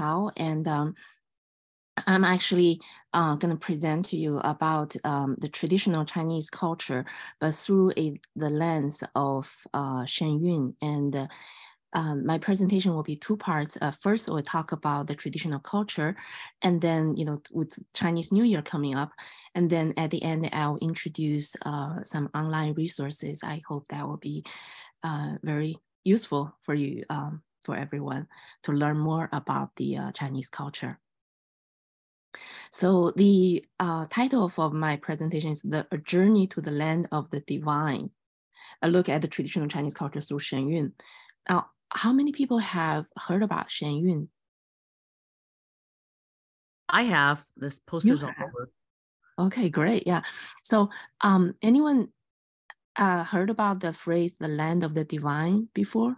Tao, and um, I'm actually uh, going to present to you about um, the traditional Chinese culture, but through a, the lens of uh, Shen Yun. And uh, um, my presentation will be two parts. Uh, first, we'll talk about the traditional culture, and then, you know, with Chinese New Year coming up, and then at the end, I'll introduce uh, some online resources. I hope that will be uh, very useful for you, um, for everyone, to learn more about the uh, Chinese culture. So the uh, title of my presentation is The Journey to the Land of the Divine, a look at the traditional Chinese culture through Shen Yun. Now, how many people have heard about Shen Yun? I have. This poster's all over. Okay, great. Yeah. So um, anyone uh, heard about the phrase the land of the divine before?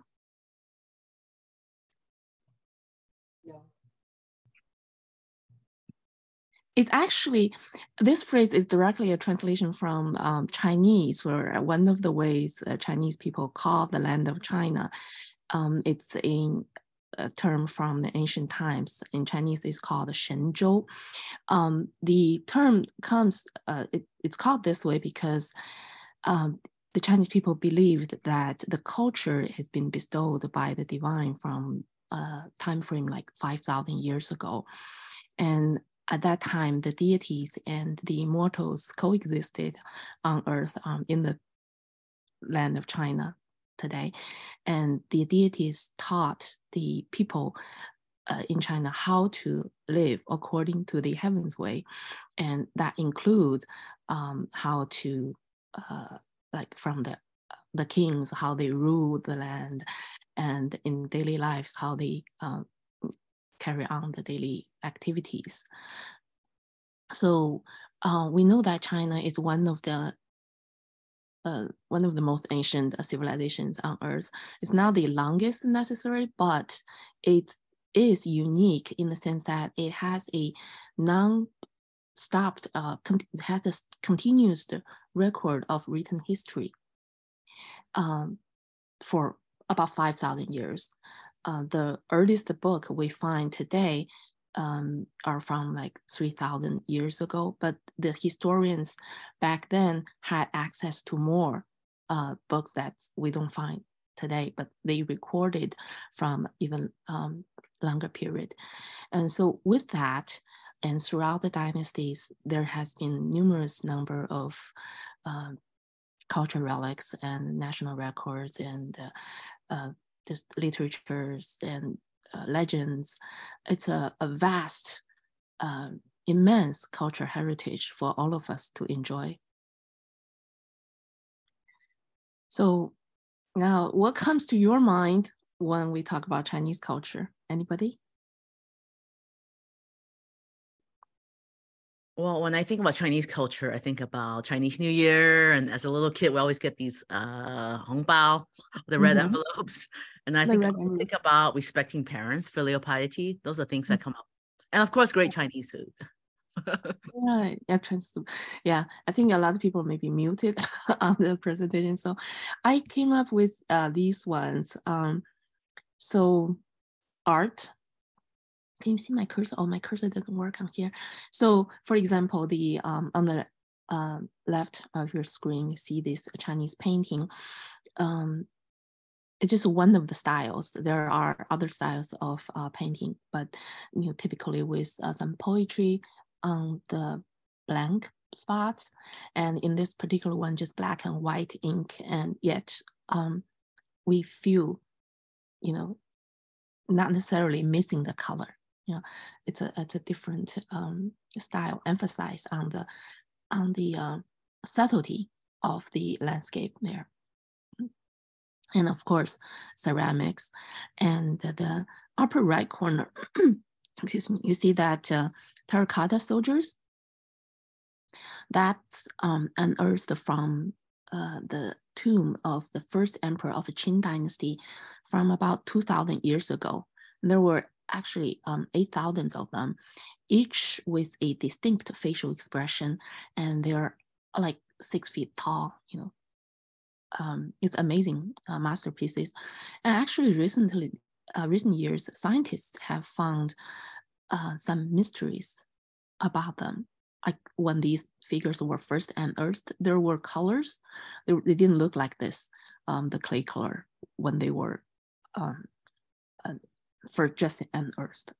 It's actually this phrase is directly a translation from um, Chinese, where one of the ways uh, Chinese people call the land of China. Um, it's in a term from the ancient times. In Chinese, it's called Shenzhou. Um, the term comes, uh, it, it's called this way because um, the Chinese people believed that the culture has been bestowed by the divine from a time frame like 5,000 years ago. And at that time, the deities and the immortals coexisted on earth um, in the land of China today. And the deities taught the people uh, in China how to live according to the heaven's way. And that includes um, how to, uh, like from the, the kings, how they rule the land, and in daily lives, how they uh, carry on the daily activities. So uh, we know that China is one of the uh, one of the most ancient civilizations on Earth. It's not the longest necessarily, but it is unique in the sense that it has a non-stopped, uh, has a continuous record of written history um, for about 5,000 years uh, the earliest book we find today um, are from like 3,000 years ago, but the historians back then had access to more uh, books that we don't find today, but they recorded from even um, longer period. And so with that, and throughout the dynasties, there has been numerous number of uh, cultural relics and national records and uh, uh, just literatures and uh, legends. It's a, a vast, uh, immense cultural heritage for all of us to enjoy. So now what comes to your mind when we talk about Chinese culture? Anybody? Well, when I think about Chinese culture, I think about Chinese New Year, and as a little kid, we always get these uh, hongbao, the red mm-hmm. envelopes, and I the think also think about respecting parents, filial piety. Those are things that come up, and of course, great Chinese food. right, yeah, trans- yeah. I think a lot of people may be muted on the presentation, so I came up with uh, these ones. Um, so, art can you see my cursor? Oh, my cursor doesn't work on here. So for example, the um, on the uh, left of your screen, you see this Chinese painting. Um, it's just one of the styles. There are other styles of uh, painting, but you know, typically with uh, some poetry on the blank spots. And in this particular one, just black and white ink. And yet um, we feel, you know, not necessarily missing the color you know, it's a it's a different um, style, emphasize on the on the uh, subtlety of the landscape there. And of course, ceramics. And the upper right corner, excuse me, you see that uh, terracotta soldiers. That's um, unearthed from uh, the tomb of the first emperor of the Qin dynasty from about 2000 years ago. There were actually um, 8,000 of them, each with a distinct facial expression, and they're like six feet tall, you know. Um, it's amazing uh, masterpieces. And actually recently, uh, recent years, scientists have found uh, some mysteries about them. Like when these figures were first unearthed, there were colors. They, they didn't look like this, um, the clay color when they were um, uh, for just unearthed.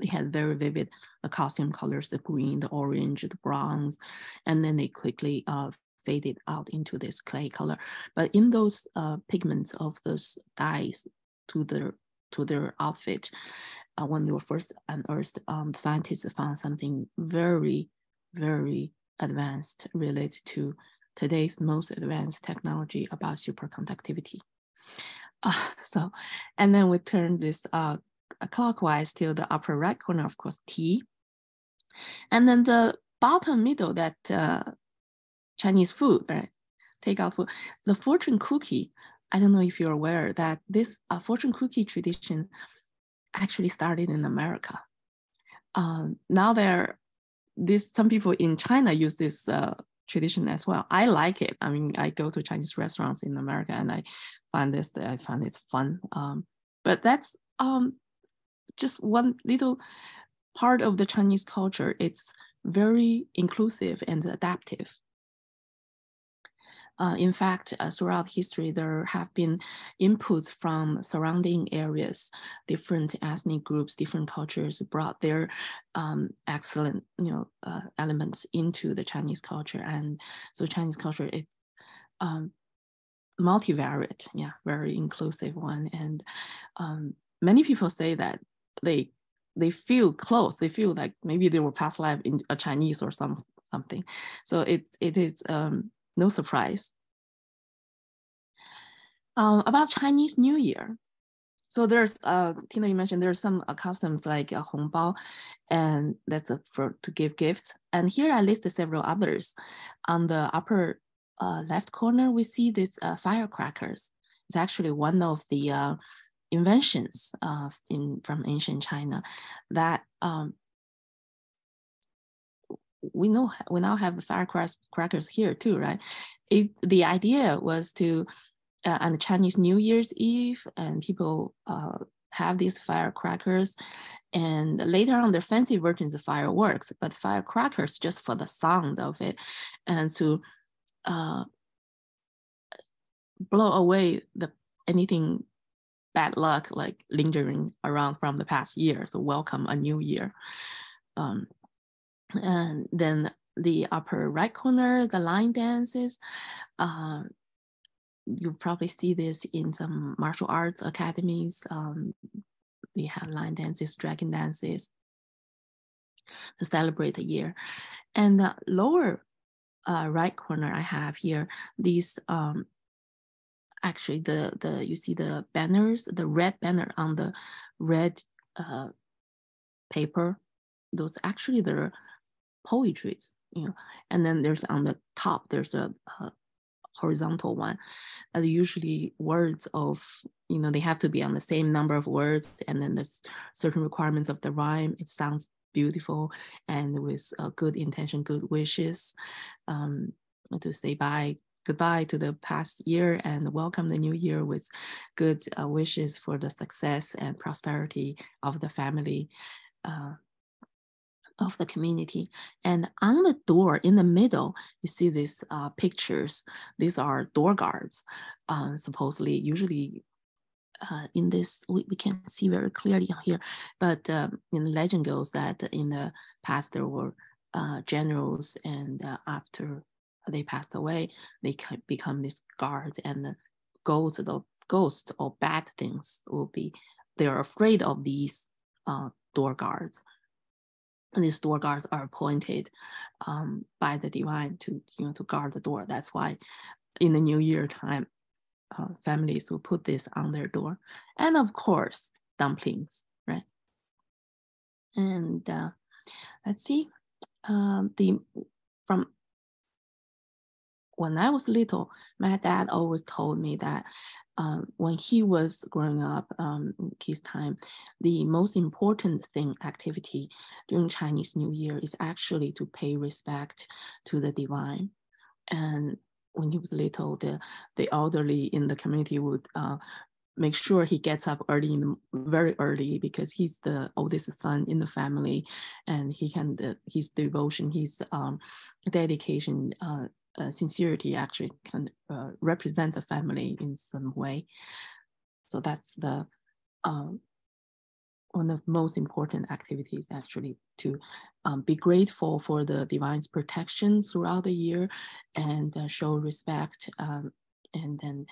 They had very vivid costume colors, the green, the orange, the bronze, and then they quickly uh, faded out into this clay color. But in those uh, pigments of those dyes to their to their outfit, uh, when they were first unearthed, um, scientists found something very, very advanced related to today's most advanced technology about superconductivity. Uh, so, and then we turn this uh, clockwise to the upper right corner, of course, tea. And then the bottom middle, that uh, Chinese food, right? Takeout food. The fortune cookie, I don't know if you're aware that this uh, fortune cookie tradition actually started in America. Um, now there, this some people in China use this uh, tradition as well. I like it. I mean, I go to Chinese restaurants in America and I find this, I find it's fun. Um, but that's um, just one little part of the Chinese culture. It's very inclusive and adaptive. Uh, in fact, uh, throughout history, there have been inputs from surrounding areas, different ethnic groups, different cultures brought their um, excellent, you know, uh, elements into the Chinese culture, and so Chinese culture is um, multivariate, yeah, very inclusive one, and um, many people say that they they feel close, they feel like maybe they were past life in a Chinese or some something, so it it is um, no surprise. Um, about Chinese New Year. So there's, uh, Tina, you mentioned there's some uh, customs like a hongbao, and that's a, for to give gifts. And here I listed several others. On the upper uh, left corner, we see these uh, firecrackers. It's actually one of the uh, inventions uh, in from ancient China that um, we know we now have firecrackers here too, right? It, the idea was to uh, on the Chinese New Year's Eve, and people uh, have these firecrackers. And later on, are fancy versions of fireworks, but firecrackers just for the sound of it, and to uh, blow away the anything bad luck like lingering around from the past year. So welcome a new year. Um, and then the upper right corner, the lion dances. Uh, you probably see this in some martial arts academies. Um, they have lion dances, dragon dances to celebrate the year. And the lower uh, right corner I have here, these um, actually the the you see the banners, the red banner on the red uh, paper. Those actually they're poetries, you know. And then there's on the top there's a, a horizontal one. Uh, usually words of, you know, they have to be on the same number of words and then there's certain requirements of the rhyme. It sounds beautiful and with uh, good intention, good wishes um, to say bye, goodbye to the past year and welcome the new year with good uh, wishes for the success and prosperity of the family. Uh, of the community. And on the door in the middle, you see these uh, pictures. These are door guards, uh, supposedly, usually uh, in this, we, we can see very clearly here, but um, in the legend goes that in the past there were uh, generals and uh, after they passed away, they become these guards and the ghosts, the ghosts or bad things will be, they're afraid of these uh, door guards and these door guards are appointed um, by the divine to you know to guard the door. That's why in the New Year time, uh, families will put this on their door, and of course dumplings, right? And uh, let's see, um, the from when I was little, my dad always told me that um, when he was growing up um, his time, the most important thing activity during Chinese New Year is actually to pay respect to the divine. And when he was little, the, the elderly in the community would uh, make sure he gets up early in the, very early because he's the oldest son in the family and he can uh, his devotion his um, dedication uh, uh, sincerity actually can uh, represent the family in some way so that's the um, one of the most important activities actually to um, be grateful for the divine's protection throughout the year and uh, show respect um, and then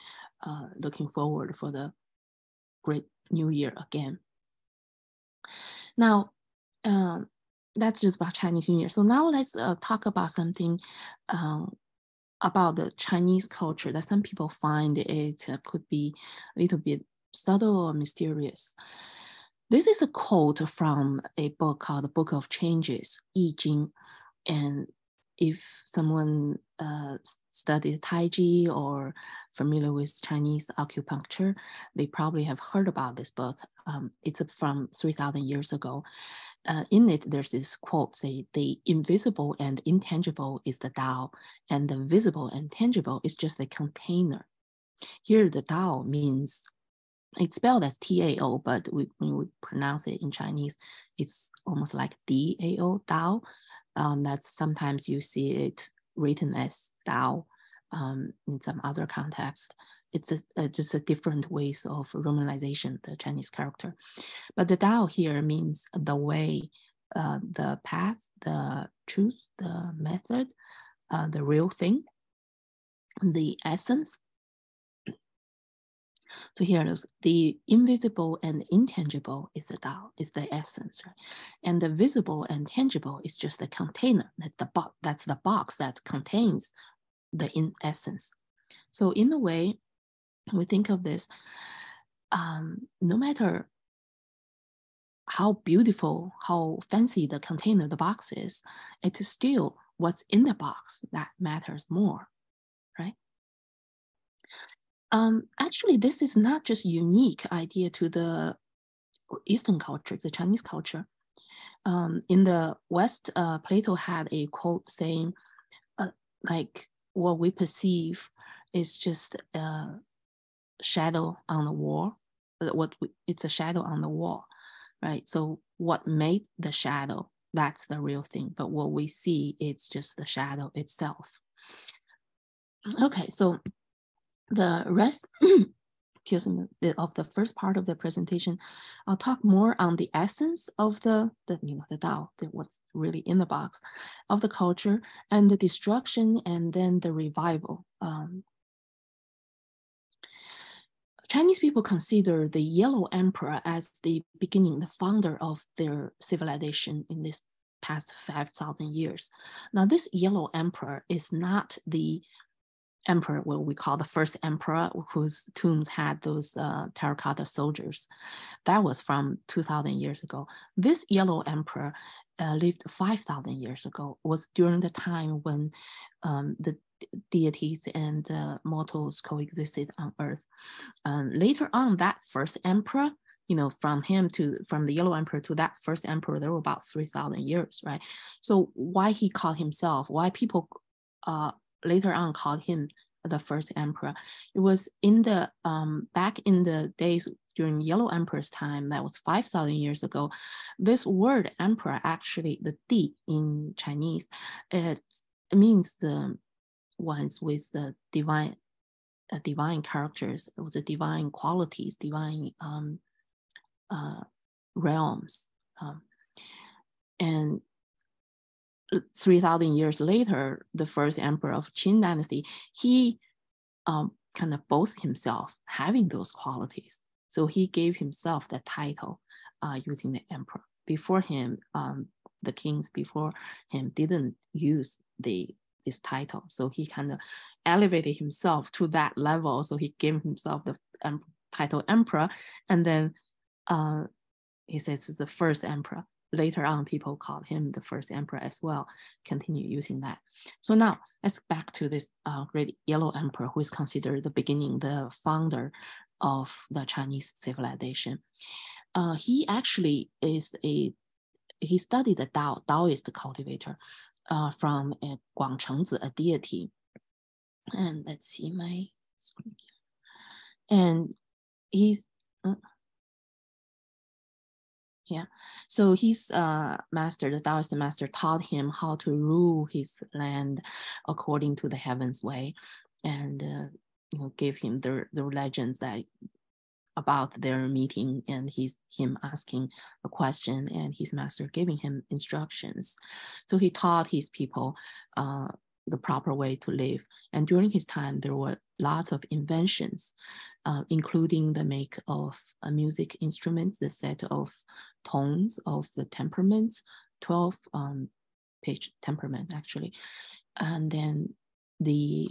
uh, looking forward for the great new year again. Now, um, that's just about Chinese New Year. So now let's uh, talk about something um, about the Chinese culture that some people find it could be a little bit subtle or mysterious. This is a quote from a book called The Book of Changes, Yi Jing. And if someone uh, studied Taiji or familiar with Chinese acupuncture, they probably have heard about this book. Um, it's from 3,000 years ago. Uh, in it, there's this quote say, the invisible and intangible is the Tao, and the visible and tangible is just a container. Here, the Tao means it's spelled as T-A-O, but we, when we pronounce it in Chinese, it's almost like D-A-O, Dao. Um, that's sometimes you see it written as Dao um, in some other context. It's a, a, just a different ways of romanization, the Chinese character. But the Dao here means the way, uh, the path, the truth, the method, uh, the real thing, the essence, so here is the invisible and intangible is the Tao, is the essence, right? And the visible and tangible is just the container, that the box, that's the box that contains the in essence. So in a way, we think of this, um, no matter how beautiful, how fancy the container, the box is, it is still what's in the box that matters more, right? Um, actually, this is not just unique idea to the Eastern culture, the Chinese culture. Um, in the West, uh, Plato had a quote saying, uh, like, what we perceive is just a shadow on the wall. Uh, what it's a shadow on the wall, right? So what made the shadow, that's the real thing. But what we see, it's just the shadow itself. Okay, so the rest excuse me, of the first part of the presentation, I'll talk more on the essence of the, the you know, the Tao, the, what's really in the box of the culture and the destruction and then the revival. Um, Chinese people consider the Yellow Emperor as the beginning, the founder of their civilization in this past 5,000 years. Now, this Yellow Emperor is not the emperor, what we call the first emperor, whose tombs had those uh, terracotta soldiers. That was from 2,000 years ago. This yellow emperor uh, lived 5,000 years ago, was during the time when um, the deities and uh, mortals coexisted on earth. Um, later on, that first emperor, you know, from him to from the yellow emperor to that first emperor, there were about 3,000 years, right? So why he called himself, why people uh, later on called him the first emperor. It was in the um, back in the days during Yellow Emperor's time, that was 5,000 years ago. This word emperor, actually, the Di in Chinese, it means the ones with the divine uh, divine characters, with the divine qualities, divine um, uh, realms. Um, and 3,000 years later, the first emperor of Qin dynasty, he um, kind of boasts himself having those qualities. So he gave himself the title uh, using the emperor. Before him, um, the kings before him didn't use the this title. So he kind of elevated himself to that level. So he gave himself the um, title emperor. And then uh, he says the first emperor later on people called him the first emperor as well, continue using that. So now let's back to this uh, great yellow emperor who is considered the beginning, the founder of the Chinese civilization. Uh, he actually is a, he studied the Tao, Taoist cultivator uh, from a Guangchengzi, a deity. And let's see my screen here. And he's uh, yeah so his uh, master the taoist master taught him how to rule his land according to the heavens way and uh, you know gave him the, the legends that about their meeting and he's him asking a question and his master giving him instructions. So he taught his people uh, the proper way to live. And during his time there were lots of inventions uh, including the make of uh, music instruments the set of tones of the temperaments 12 um, page temperament actually. And then the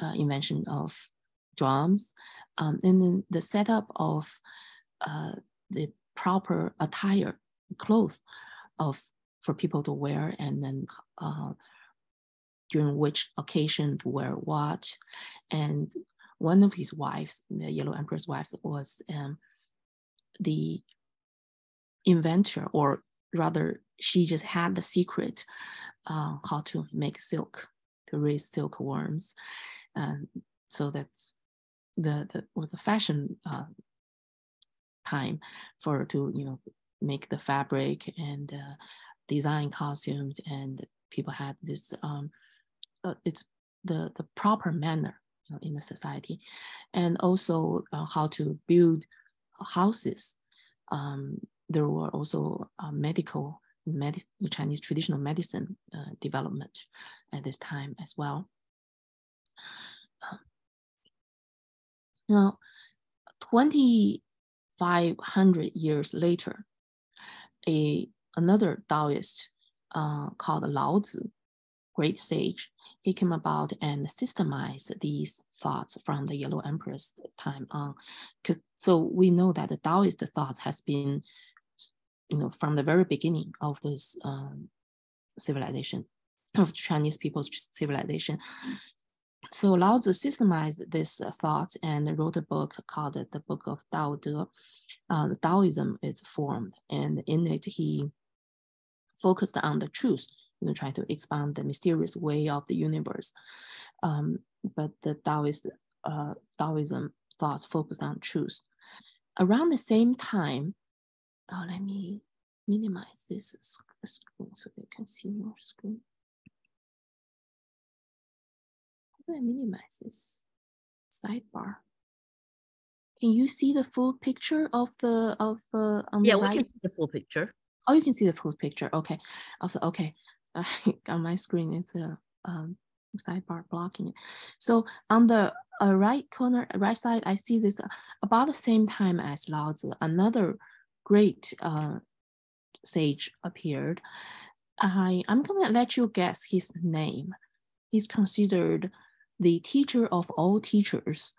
uh, invention of drums, um, and then the setup of uh, the proper attire, clothes of for people to wear, and then uh, during which occasion to wear what. And one of his wives, the Yellow Emperor's wife, was um, the inventor, or rather, she just had the secret uh, how to make silk, to raise silkworms. Um, so that's the, the was a fashion uh, time for to you know make the fabric and uh, design costumes and people had this um, uh, it's the the proper manner you know, in the society. And also uh, how to build houses. Um, there were also uh, medical medicine chinese traditional medicine uh, development at this time as well Now, 2,500 years later, a another Taoist uh, called Lao Tzu, great sage, he came about and systemized these thoughts from the Yellow Emperor's time on. Because so we know that the Taoist thoughts has been, you know, from the very beginning of this um, civilization, of Chinese people's civilization, so Lao Tzu systemized this uh, thought and wrote a book called the Book of Tao De. Uh, Taoism is formed, and in it he focused on the truth, you know, trying to expand the mysterious way of the universe. Um, but the Taoist uh, Taoism thoughts focused on truth. Around the same time, oh, let me minimize this screen so they can see more screen. Do I minimize this sidebar? Can you see the full picture of the of uh, on yeah, the right? we can see the full picture. Oh, you can see the full picture. Okay, of the okay. Uh, on my screen, it's a um, sidebar blocking it. So on the uh, right corner, right side, I see this about the same time as Lao Tzu. Another great uh, sage appeared. I I'm gonna let you guess his name. He's considered the teacher of all teachers.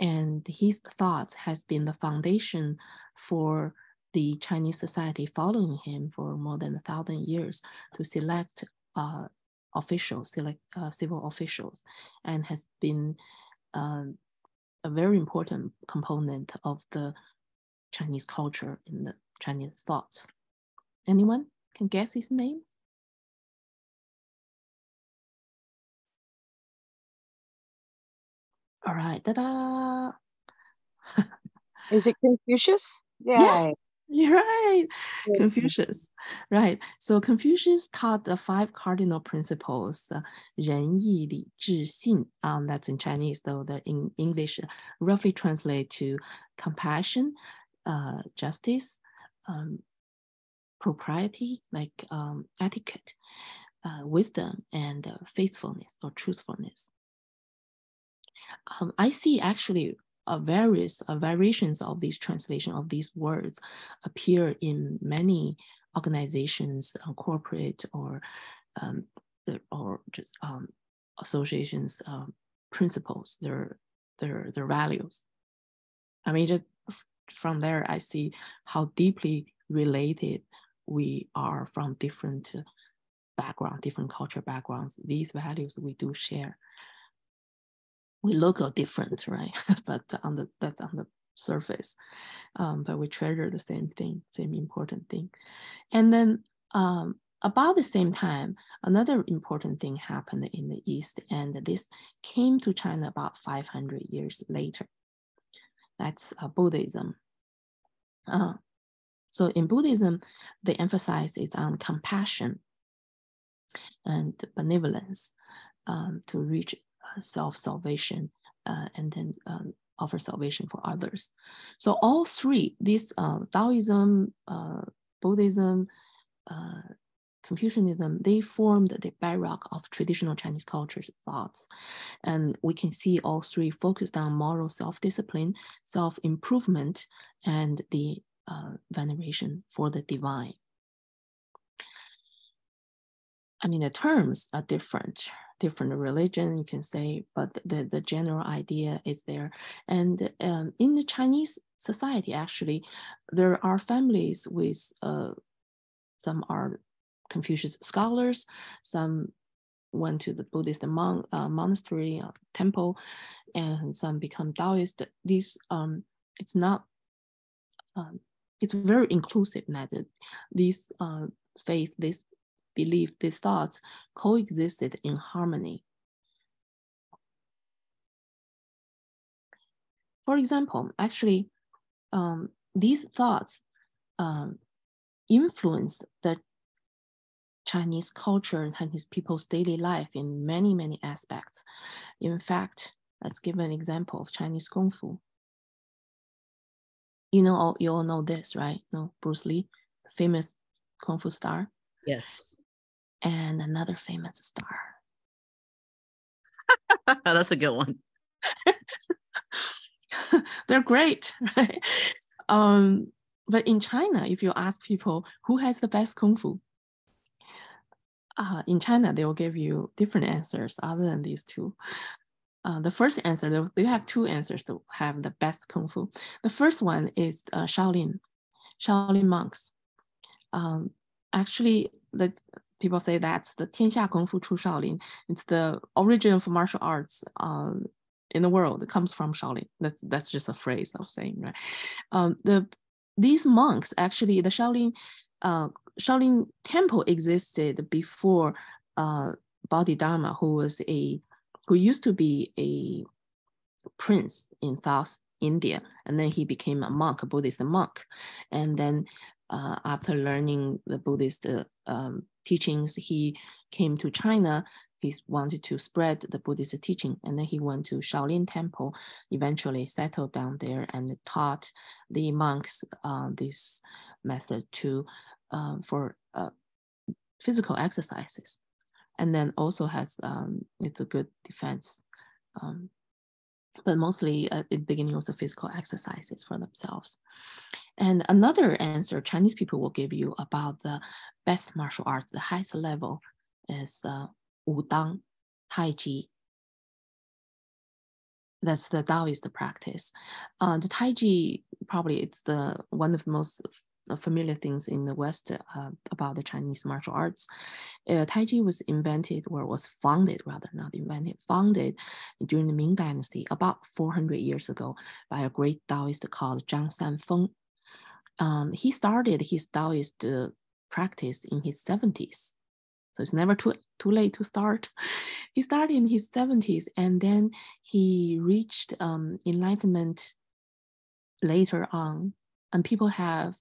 And his thoughts has been the foundation for the Chinese society following him for more than a thousand years to select uh, officials, select uh, civil officials, and has been uh, a very important component of the Chinese culture in the Chinese thoughts. Anyone can guess his name? All right, ta-da! Is it Confucius? Yeah. Yes, you're right. Confucius, right. So Confucius taught the five cardinal principles, uh, 仁义礼智信. Um, that's in Chinese, though the in English roughly translate to compassion, uh, justice, um, propriety, like um, etiquette, uh, wisdom, and uh, faithfulness or truthfulness um, I see actually various variations of these translation of these words appear in many organizations, uh, corporate or um, or just um, associations um, principles, their their their values. I mean, just from there, I see how deeply related we are from different background, different culture backgrounds. These values we do share we look different, right? but on the that's on the surface, um, but we treasure the same thing, same important thing. And then um, about the same time, another important thing happened in the East, and this came to China about 500 years later. That's uh, Buddhism. Uh, so in Buddhism, the emphasis is on compassion and benevolence um, to reach uh, self-salvation uh, and then um, offer salvation for others. So all three, this uh, Taoism, uh, Buddhism, uh, Confucianism, they formed the bedrock of traditional Chinese culture's thoughts. And we can see all three focused on moral self-discipline, self-improvement, and the uh, veneration for the divine. I mean, the terms are different, different religion, you can say, but the, the general idea is there. And um, in the Chinese society, actually, there are families with uh, some are Confucius scholars, some went to the Buddhist mon uh, monastery, uh, temple, and some become Taoist. These, um, it's not, um, it's very inclusive that these uh, faith, this belief, these thoughts coexisted in harmony. For example, actually, um, these thoughts um, influenced the Chinese culture and Chinese people's daily life in many, many aspects. In fact, let's give an example of Chinese Kung Fu. You know, all, you all know this, right? No, Bruce Lee, famous Kung Fu star. Yes. And another famous star. That's a good one. They're great, right? Um, but in China, if you ask people who has the best kung fu, uh, in China, they will give you different answers other than these two. Uh, the first answer, they have two answers to have the best Kung Fu. The first one is uh, Shaolin, Shaolin monks. Um, actually, the people say that's the 天下功夫出少林. It's the origin of martial arts um, in the world. It comes from Shaolin. That's that's just a phrase of saying, right? Um, the these monks actually, the Shaolin uh, Shaolin Temple existed before uh, Bodhidharma, who was a who used to be a prince in South India, and then he became a monk, a Buddhist monk, and then uh, after learning the Buddhist uh, um, teachings, he came to China. He wanted to spread the Buddhist teaching, and then he went to Shaolin Temple. Eventually, settled down there and taught the monks uh, this method to um, for uh, physical exercises, and then also has um, it's a good defense. Um, but mostly at the beginning the physical exercises for themselves. And another answer Chinese people will give you about the best martial arts, the highest level is uh, Wudang, Tai Chi. That's the Taoist practice. Uh, the Tai Chi probably it's the one of the most familiar things in the West uh, about the Chinese martial arts. Uh, tai Chi was invented or was founded, rather not invented, founded during the Ming Dynasty about 400 years ago by a great Taoist called Zhang Sanfeng. Um, he started his Taoist uh, practice in his 70s. So it's never too, too late to start. He started in his 70s and then he reached um, enlightenment later on. And people have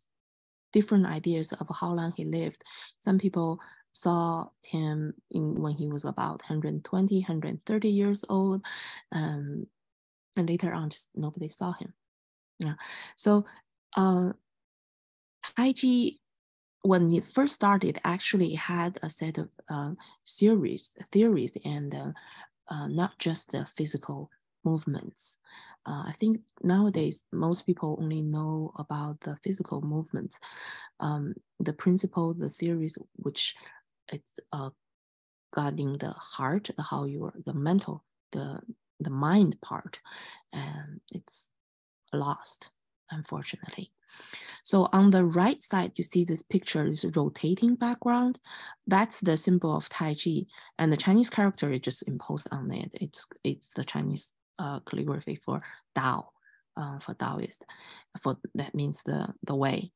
different ideas of how long he lived. Some people saw him in when he was about 120, 130 years old. Um, and later on, just nobody saw him. Yeah. So uh, Tai Chi, when it first started, actually had a set of uh, theories, theories, and uh, uh, not just the physical movements. Uh, I think nowadays most people only know about the physical movements, um, the principle, the theories, which it's uh, guarding the heart, the how you are, the mental, the the mind part, and it's lost, unfortunately. So on the right side, you see this picture is rotating background. That's the symbol of Tai Chi, and the Chinese character is just imposed on it. It's it's the Chinese uh, calligraphy for Dao, uh, for Taoist. For that means the the way,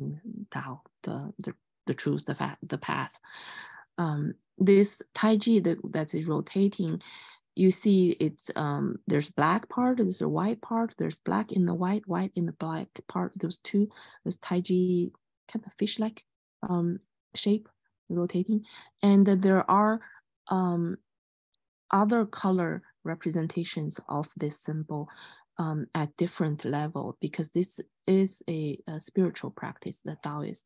mm, Dao, the the the truth, the the path. Um, this Tai Chi that, that is rotating you see it's um, there's black part, there's a white part, there's black in the white, white in the black part. Those two, this taiji kind of fish-like um, shape rotating, and there are um, other color representations of this symbol um, at different level because this is a, a, spiritual practice, the Taoist,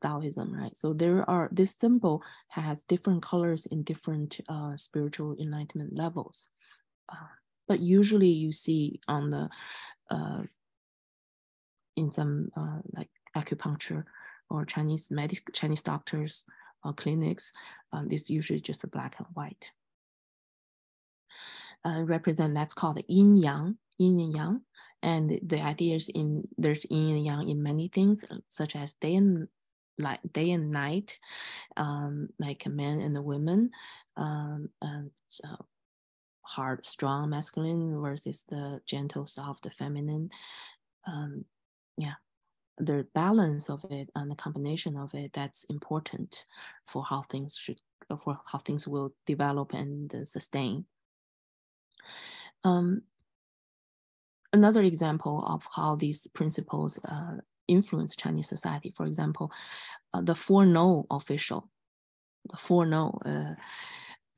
Taoism, right? So there are, this symbol has different colors in different uh, spiritual enlightenment levels. Uh, but usually you see on the, uh, in some uh, like acupuncture or Chinese medic, Chinese doctors or clinics, um, it's usually just a black and white. Uh, represent that's called yin yang yin and yang. And the ideas in there's yin and yang in many things, such as day and like day and night, um, like men and women, um, and uh, hard, strong, masculine versus the gentle, soft, feminine. Um, yeah, the balance of it and the combination of it that's important for how things should, for how things will develop and uh, sustain. Um, another example of how these principles uh, influence Chinese society. For example, uh, the four no official, the four no. Uh,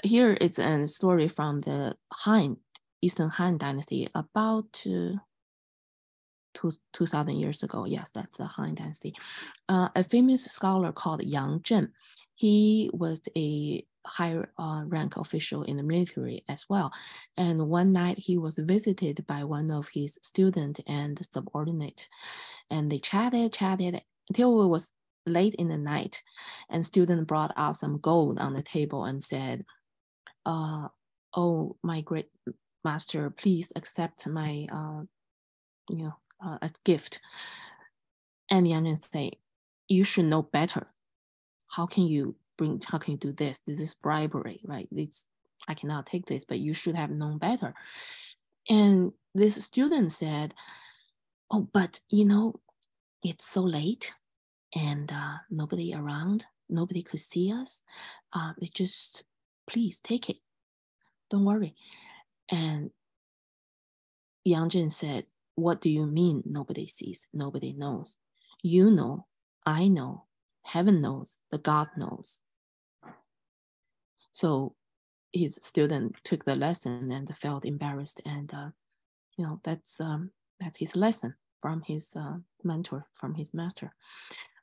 here it's a story from the Han, Eastern Han Dynasty about two, 2000 years ago. Yes, that's the Han Dynasty. Uh, a famous scholar called Yang Zhen, he was a higher uh, rank official in the military as well. And one night he was visited by one of his student and subordinate, and they chatted, chatted until it was late in the night. And student brought out some gold on the table and said, uh, "Oh, my great master, please accept my, uh, you know, uh, a gift." And Yang Zhen say, "You should know better. How can you how can you do this? This is bribery right? It's i cannot take this but you should have known better. And this student said oh but you know it's so late and uh, nobody around nobody could see us. Uh, it just please take it. Don't worry. And Yang Zhen said what do you mean nobody sees? Nobody knows. You know i know Heaven knows, the God knows. So his student took the lesson and felt embarrassed, and uh, you know that's um, that's his lesson from his uh, mentor, from his master.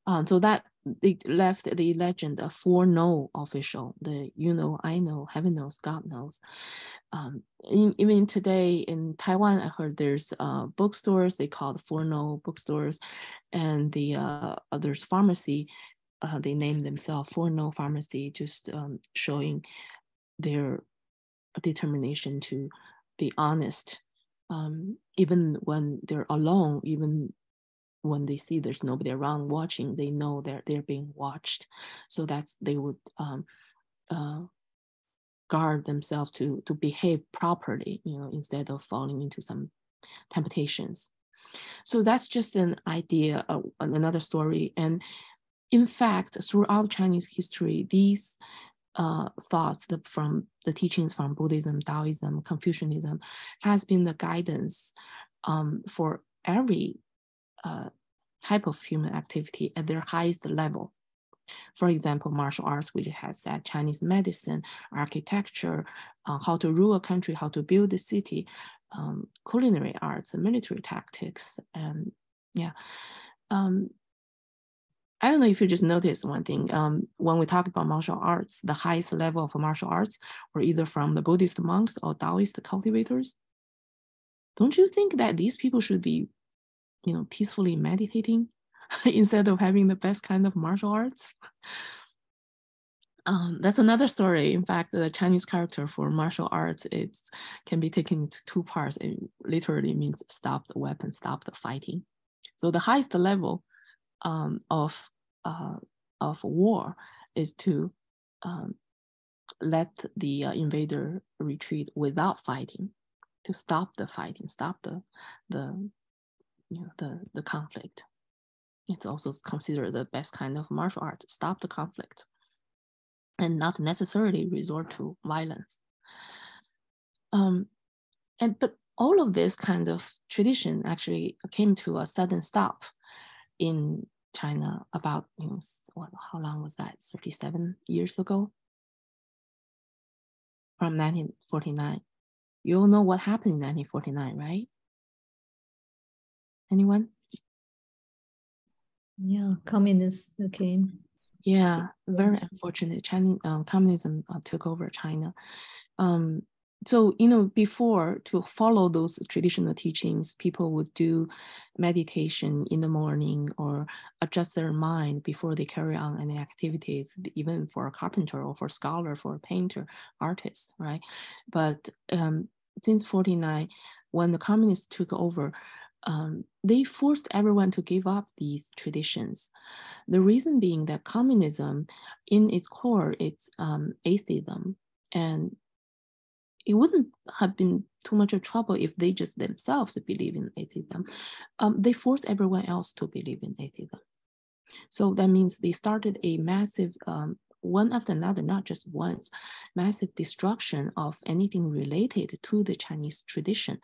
Um, so that they left the legend a four no official, the you know, I know, heaven knows, God knows. Um, in, even today in Taiwan, I heard there's uh, bookstores, they call the four no bookstores, and the uh, there's pharmacy, uh, they name themselves four no pharmacy, just um, showing their determination to be honest, um, even when they're alone, even when they see there's nobody around watching, they know that they're being watched. So that's they would um, uh, guard themselves to to behave properly, you know, instead of falling into some temptations. So that's just an idea, uh, another story. And in fact, throughout Chinese history, these uh, thoughts from the teachings from Buddhism, Taoism, Confucianism has been the guidance um, for every uh, type of human activity at their highest level. For example, martial arts, which has said Chinese medicine, architecture, uh, how to rule a country, how to build a city, um, culinary arts, military tactics, and yeah. Um, I don't know if you just noticed one thing. Um, when we talk about martial arts, the highest level of martial arts were either from the Buddhist monks or Taoist cultivators. Don't you think that these people should be, you know, peacefully meditating instead of having the best kind of martial arts? Um, that's another story. In fact, the Chinese character for martial arts it can be taken into two parts. It literally means stop the weapon, stop the fighting. So the highest level um, of uh, of war is to um, let the uh, invader retreat without fighting, to stop the fighting, stop the the you know the the conflict. It's also considered the best kind of martial art, stop the conflict, and not necessarily resort to violence. Um, and but all of this kind of tradition actually came to a sudden stop in China about you know what, how long was that? 37 years ago? From 1949 you all know what happened in 1949 right? Anyone? Yeah communists came yeah very unfortunate. Chinese um, communism uh, took over China. Um, so you know before to follow those traditional teachings people would do meditation in the morning or adjust their mind before they carry on any activities even for a carpenter or for a scholar for a painter artist right but um, since 49 when the communists took over um, they forced everyone to give up these traditions. The reason being that communism, in its core, it's um, atheism, and it wouldn't have been too much of trouble if they just themselves believe in atheism. Um, they force everyone else to believe in atheism. So that means they started a massive, um, one after another, not just once, massive destruction of anything related to the Chinese tradition.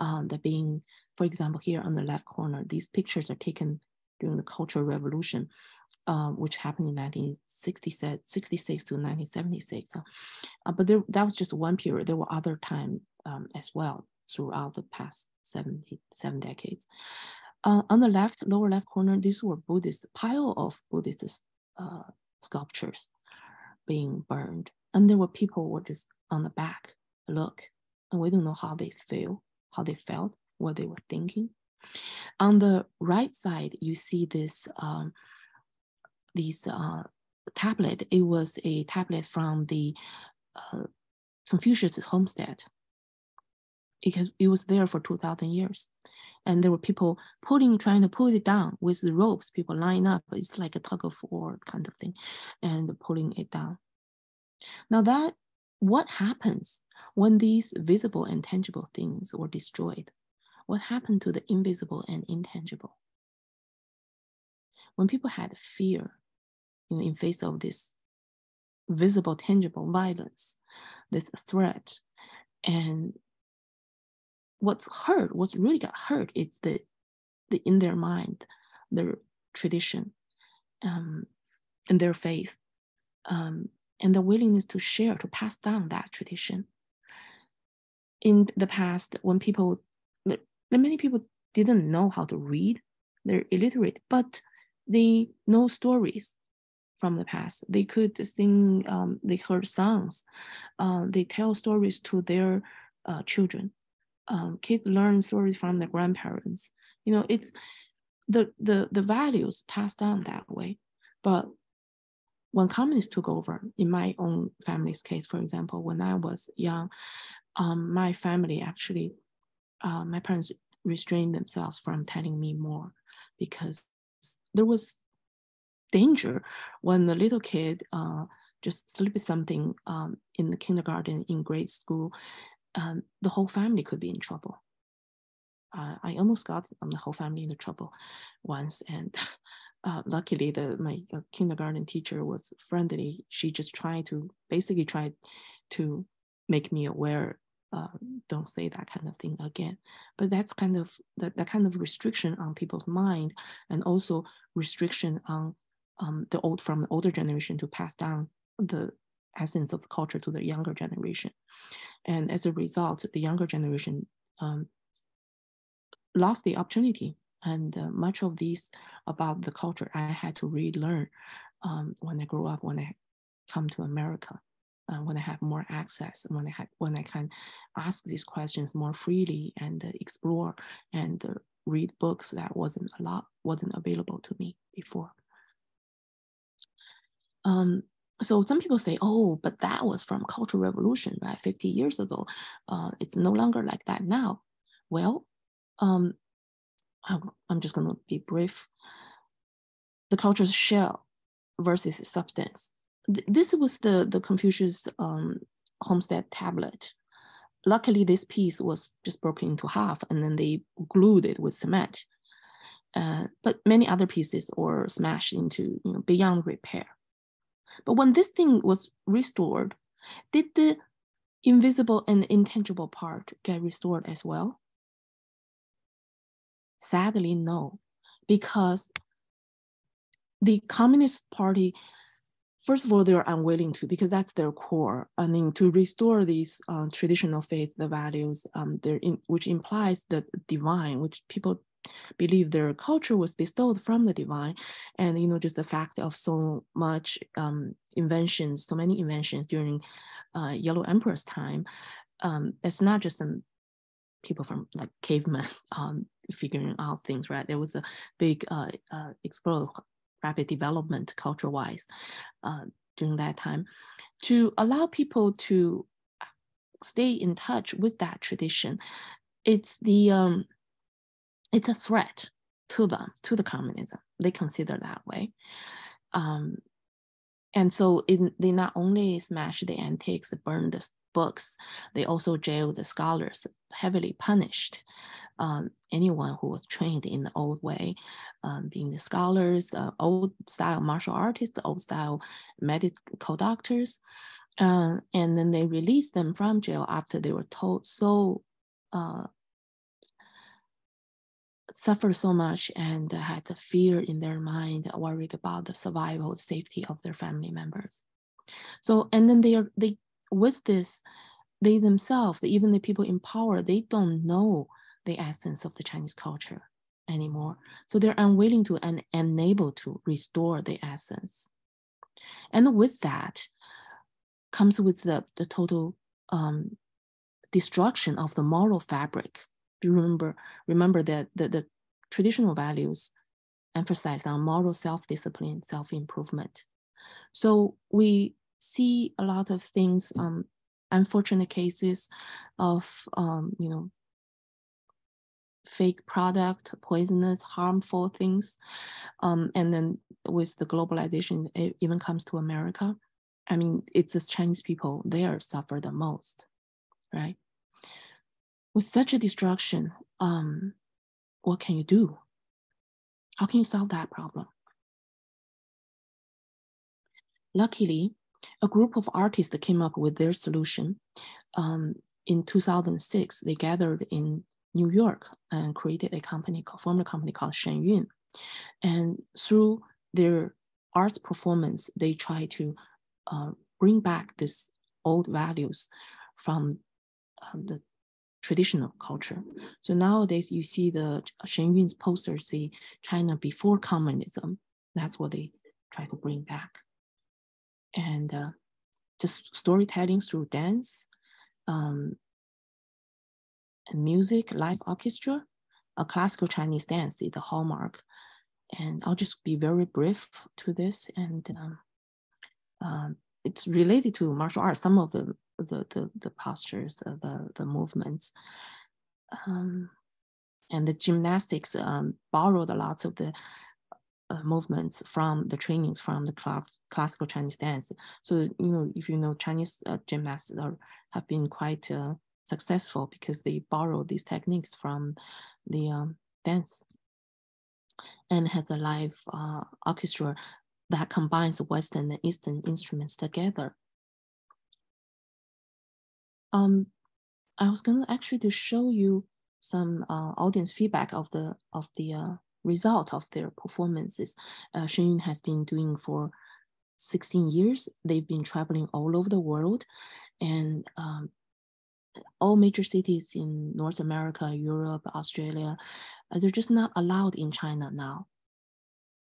Um, that being, for example, here on the left corner, these pictures are taken during the Cultural Revolution um, which happened in 1966 to 1976. Uh, but there, that was just one period. There were other times um, as well throughout the past 70, seven decades. Uh, on the left, lower left corner, these were Buddhist, pile of Buddhist uh, sculptures being burned. And there were people were just on the back, look, and we don't know how they feel, how they felt, what they were thinking. On the right side, you see this um, this uh, tablet. It was a tablet from the uh, Confucius homestead. It, it was there for 2,000 years. And there were people pulling, trying to pull it down with the ropes, people line up. It's like a tug of war kind of thing, and pulling it down. Now that, what happens when these visible and tangible things were destroyed? What happened to the invisible and intangible? When people had fear, know, in face of this visible, tangible violence, this threat. And what's hurt, what's really got hurt is the, the in their mind, their tradition, um, and their faith, um, and the willingness to share, to pass down that tradition. In the past, when people, many people didn't know how to read, they're illiterate, but they know stories from the past. They could sing, um, they heard songs, uh, they tell stories to their uh, children. Um, kids learn stories from their grandparents. You know, it's the, the, the values passed down that way. But when communists took over, in my own family's case, for example, when I was young, um, my family actually, uh, my parents restrained themselves from telling me more because there was danger when the little kid uh, just slipped something um, in the kindergarten, in grade school, um, the whole family could be in trouble. Uh, I almost got um, the whole family into trouble once, and uh, luckily the my uh, kindergarten teacher was friendly. She just tried to basically tried to make me aware. Uh, don't say that kind of thing again. But that's kind of that, that kind of restriction on people's mind, and also restriction on um, the old from the older generation to pass down the essence of culture to the younger generation. And as a result, the younger generation um, lost the opportunity. And uh, much of these about the culture I had to relearn um, when I grew up, when I come to America, uh, when I have more access, when I have, when I can ask these questions more freely and uh, explore and uh, read books that wasn't a lot wasn't available to me before. Um, so some people say, oh, but that was from Cultural Revolution, right? 50 years ago. Uh, it's no longer like that now. Well, um, I'm just going to be brief. The culture's shell versus substance. This was the, the Confucius um, homestead tablet. Luckily, this piece was just broken into half and then they glued it with cement. Uh, but many other pieces were smashed into you know, beyond repair. But when this thing was restored, did the invisible and intangible part get restored as well? Sadly, no, because the Communist Party, first of all, they're unwilling to because that's their core. I mean, to restore these uh, traditional faith, the values, um, in, which implies the divine, which people believe their culture was bestowed from the divine, and you know, just the fact of so much um, inventions, so many inventions during uh, Yellow Emperor's time. Um, it's not just some people from like cavemen um, figuring out things, right? There was a big uh, uh, explosive rapid development culture-wise uh, during that time to allow people to stay in touch with that tradition. It's the um, it's a threat to them, to the communism. They consider that way. Um, and so it, they not only smashed the antiques, burned the books, they also jail the scholars, heavily punished um, anyone who was trained in the old way, um, being the scholars, the old style martial artists, the old style medical doctors. Uh, and then they released them from jail after they were told so uh, suffered so much and had the fear in their mind, worried about the survival, safety of their family members. So, and then they are they with this, they themselves, even the people in power, they don't know the essence of the Chinese culture anymore. So they're unwilling to and unable to restore the essence. And with that comes with the, the total um, destruction of the moral fabric. You remember, remember that the, the traditional values emphasized on moral self-discipline, self-improvement. So we see a lot of things, um, unfortunate cases of, um, you know, fake product, poisonous, harmful things. Um, and then with the globalization, it even comes to America. I mean, it's the Chinese people there suffer the most, right? With such a destruction, um, what can you do? How can you solve that problem? Luckily, a group of artists came up with their solution. Um, in 2006, they gathered in New York and created a company, formed a company called Shenyun. And through their art performance, they try to uh, bring back these old values from um, the traditional culture. So nowadays you see the Shenyun's posters see China before communism. That's what they try to bring back. And uh, just storytelling through dance, um, music, live orchestra, a classical Chinese dance is the hallmark. And I'll just be very brief to this. And um, um, it's related to martial arts, some of the the the, the postures, the, the, the movements. Um, and the gymnastics um, borrowed a lot of the uh, movements from the trainings from the cl classical Chinese dance. So, you know, if you know Chinese uh, gymnasts are, have been quite uh, successful because they borrow these techniques from the um, dance and has a live uh, orchestra that combines Western and Eastern instruments together. Um, I was going to actually to show you some uh, audience feedback of the of the uh, result of their performances. Uh, Shenyun has been doing for 16 years. They've been traveling all over the world, and um, all major cities in North America, Europe, Australia, uh, they're just not allowed in China now,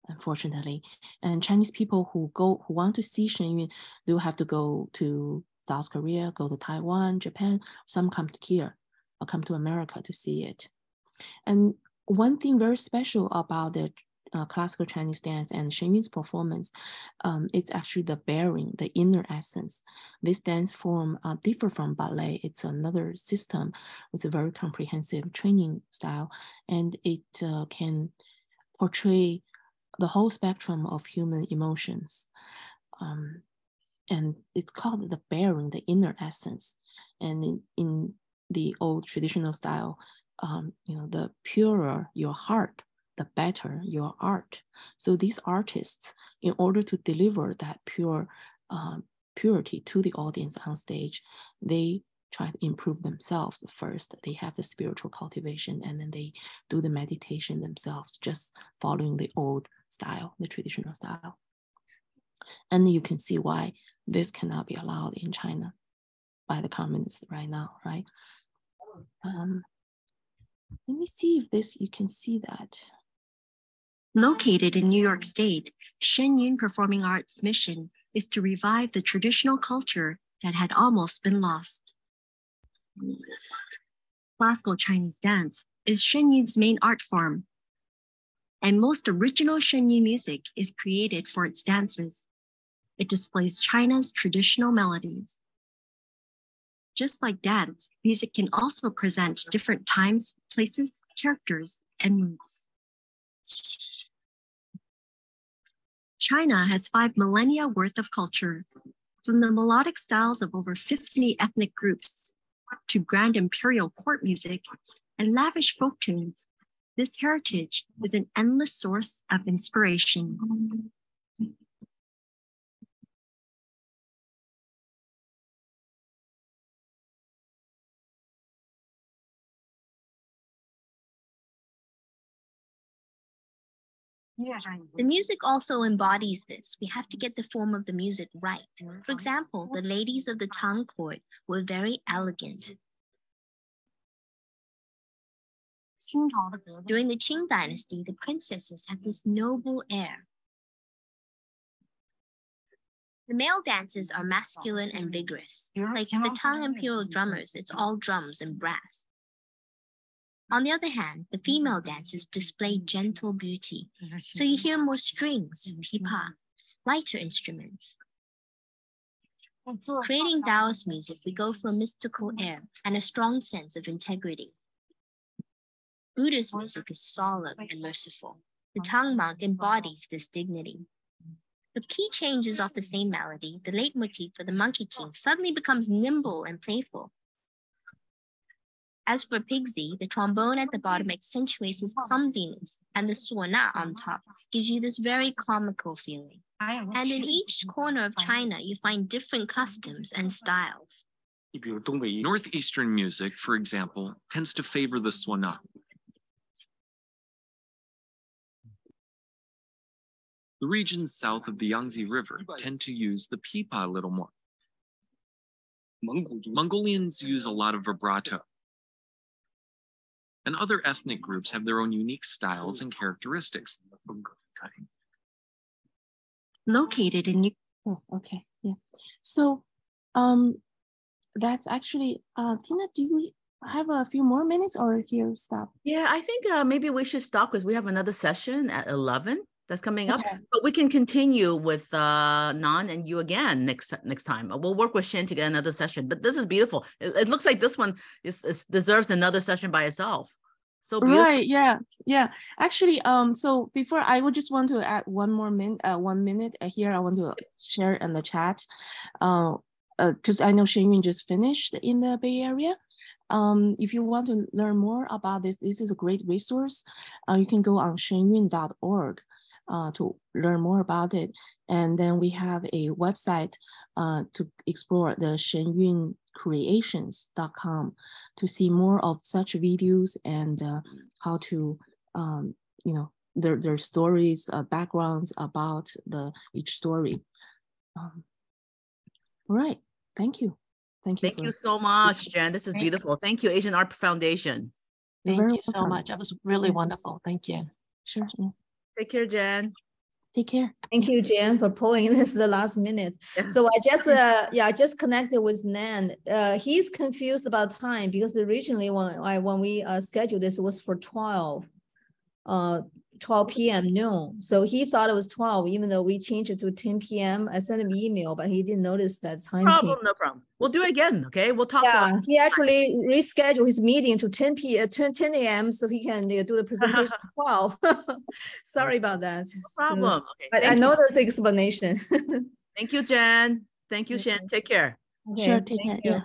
unfortunately. And Chinese people who go who want to see Shenyun, they'll have to go to South Korea, go to Taiwan, Japan. Some come to here or come to America to see it. And one thing very special about the uh, classical Chinese dance and Shenyun's performance, um, it's actually the bearing, the inner essence. This dance form uh, differ from ballet. It's another system with a very comprehensive training style, and it uh, can portray the whole spectrum of human emotions. Um, and it's called the bearing, the inner essence. And in, in the old traditional style, um, you know, the purer your heart, the better your art. So these artists, in order to deliver that pure um, purity to the audience on stage, they try to improve themselves first. They have the spiritual cultivation and then they do the meditation themselves, just following the old style, the traditional style. And you can see why this cannot be allowed in China by the communists right now, right? Um, let me see if this, you can see that. Located in New York State, Shen Shenyun Performing Arts mission is to revive the traditional culture that had almost been lost. Classical Chinese dance is Shen Shenyun's main art form, and most original Shen Shenyun music is created for its dances. It displays China's traditional melodies. Just like dance, music can also present different times, places, characters, and moods. China has five millennia worth of culture, from the melodic styles of over 50 ethnic groups to grand imperial court music and lavish folk tunes. This heritage is an endless source of inspiration. The music also embodies this. We have to mm-hmm. get the form of the music right. For mm-hmm. example, the ladies of the Tang court were very elegant. During the Qing dynasty, the princesses had this noble air. The male dances are masculine and vigorous. Like the Tang imperial drummers, it's all drums and brass. On the other hand, the female dancers display gentle beauty, so you hear more strings, pipa, lighter instruments. Creating Taoist music, we go for a mystical air and a strong sense of integrity. Buddhist music is solemn and merciful. The Tang monk embodies this dignity. The key changes off the same melody, the leitmotif for the Monkey King suddenly becomes nimble and playful. As for Pigsy, the trombone at the bottom accentuates his clumsiness, and the suona on top gives you this very comical feeling. And in each corner of China, you find different customs and styles. Northeastern music, for example, tends to favor the suona. The regions south of the Yangtze River tend to use the pipa a little more. Mongolians use a lot of vibrato and other ethnic groups have their own unique styles and characteristics. Located in Oh, okay, yeah. So, um, that's actually uh, Tina. Do we have a few more minutes, or here stop? Yeah, I think uh, maybe we should stop because we have another session at eleven that's coming up. But we can continue with uh Nan and you again next next time. We'll work with Shin to get another session. But this is beautiful. It, it looks like this one is, is, deserves another session by itself. So beautiful. right, yeah, yeah. Actually, um, so before I would just want to add one more minute, uh, one minute uh, here. I want to share in the chat, uh, because uh, I know Shenyun just finished in the Bay Area. Um, if you want to learn more about this, this is a great resource. Uh, you can go on shenyun.org uh, to learn more about it. And then we have a website uh, to explore the shenyuncreations.com to see more of such videos and uh, how to, um, you know, their, their stories, uh, backgrounds about the each story. Um, all right, thank you. Thank you. Thank you so much, Jen. This is beautiful. Thank you, Asian Art Foundation. Thank you so much. That was really wonderful. Thank you. Sure. Yeah. Take care, Jen. Take care. Thank you, Jen, for pulling this the last minute. Yes. So I just uh, yeah, I just connected with Nan. Uh, he's confused about time because originally when I when we uh, scheduled this it was for 12. Uh 12 p.m. noon. So he thought it was 12, even though we changed it to 10 p.m. I sent him email, but he didn't notice that time problem, change. No problem. We'll do it again. Okay. We'll talk. Yeah. He actually rescheduled his meeting to 10 p. Uh, 10, 10 a.m. so he can uh, do the presentation 12. Sorry about that. No problem. Okay. But I know there's explanation. Thank you, Jen. Thank you, Shen. Take care. Okay. Sure. Take care. Yeah.